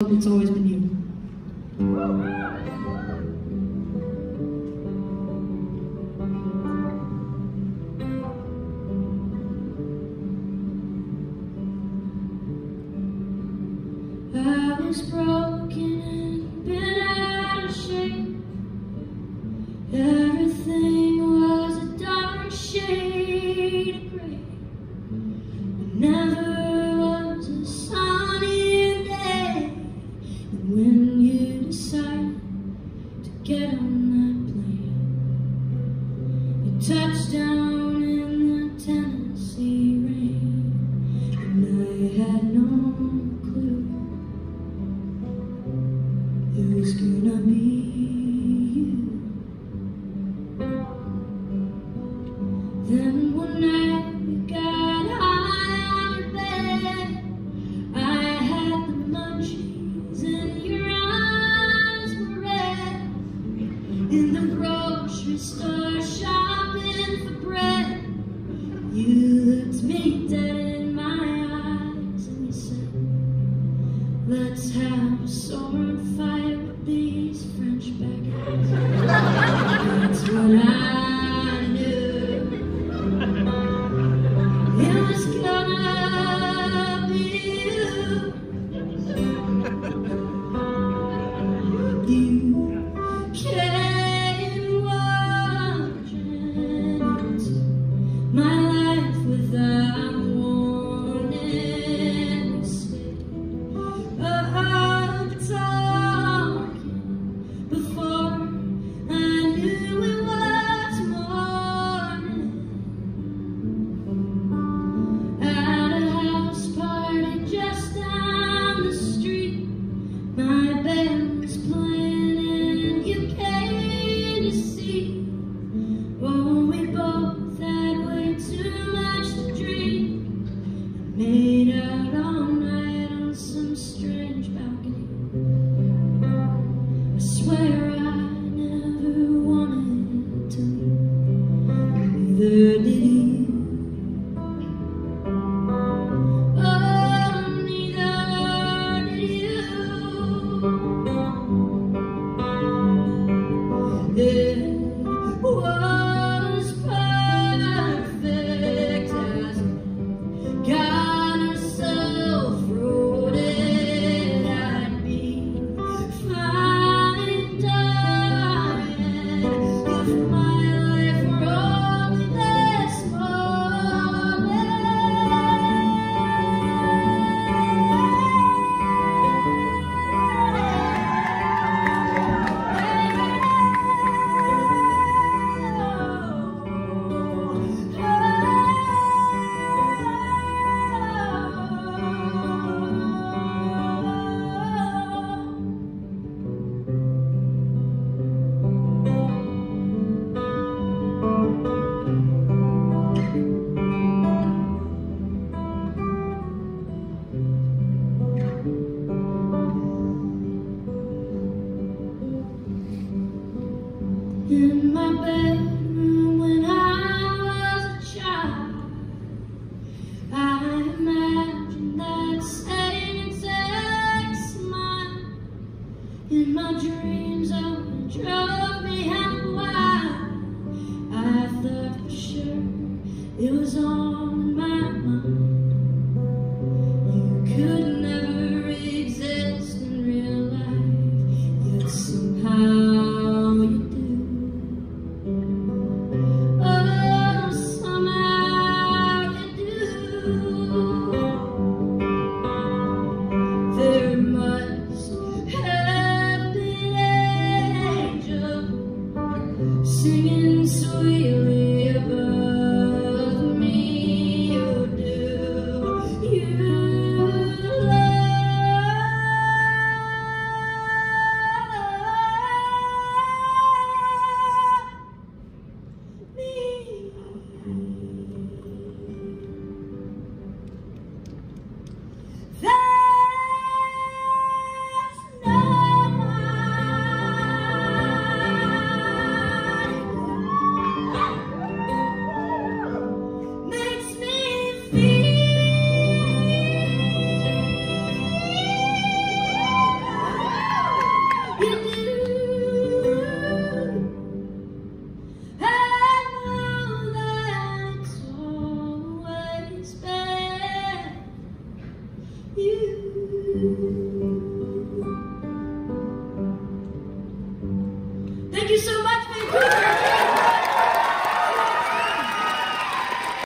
It's always been you. I was broken been out of shape. Everything was a dark shade of gray. Get on that plane, you touched down in the Tennessee rain. And I had no clue it was gonna be you. Then one night In the grocery store shopping for bread, you looked me dead in my eyes and you said, Let's have a sword fight with these French baguettes. That's what I knew. It was gonna be you. You Made out all night on some strange balcony. I swear I never wanted to. Neither did you. Oh, neither did you. In my bedroom when I was a child, I imagined that same exact smile. In my dreams, it drove me half wild. I thought for sure it was on my